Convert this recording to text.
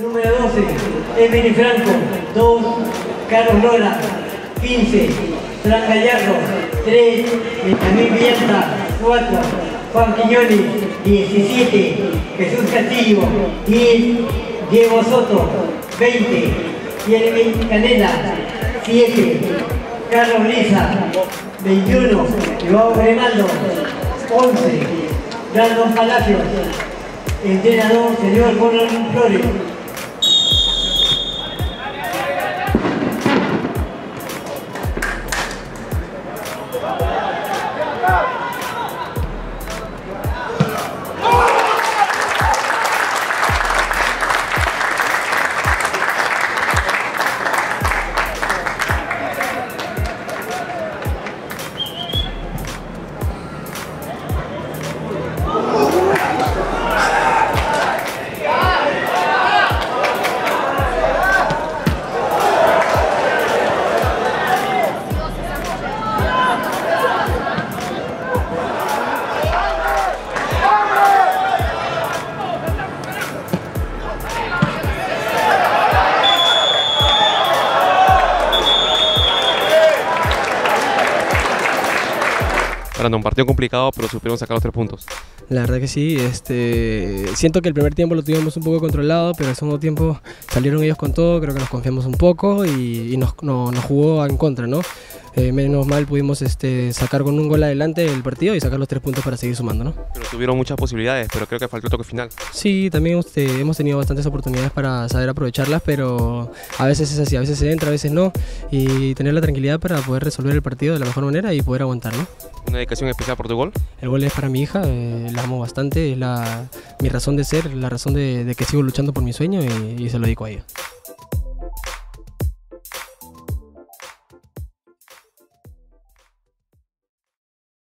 Número 12, Emily Franco. 2, Carlos Lora. 15, Fran Gallardo. 3, Benjamín Villalta. 4, Juan Quiñones. 17, Jesús Castillo. 10, Diego Soto. 20, Jeremy Canela. 7, Carlos Lisa. 21, Joao Grimaldo. 11, Brandon Palacios. Entrenador, señor Ronald Flores. Brandon, un partido complicado, pero supieron sacar los tres puntos. La verdad que sí, este, siento que el primer tiempo lo tuvimos un poco controlado, pero el segundo tiempo salieron ellos con todo, creo que nos confiamos un poco y, y nos, no- nos jugó en contra, ¿no? Eh, menos mal pudimos este, sacar con un gol adelante el partido y sacar los tres puntos para seguir sumando, ¿no? Pero tuvieron muchas posibilidades, pero creo que faltó el toque final. Sí, también este, hemos tenido bastantes oportunidades para saber aprovecharlas, pero a veces es así, a veces se entra, a veces no, y tener la tranquilidad para poder resolver el partido de la mejor manera y poder aguantar, ¿no? Una dedicación especial por tu gol. El gol es para mi hija, eh, la amo bastante, es la, mi razón de ser, la razón de, de que sigo luchando por mi sueño y, y se lo dedico a ella.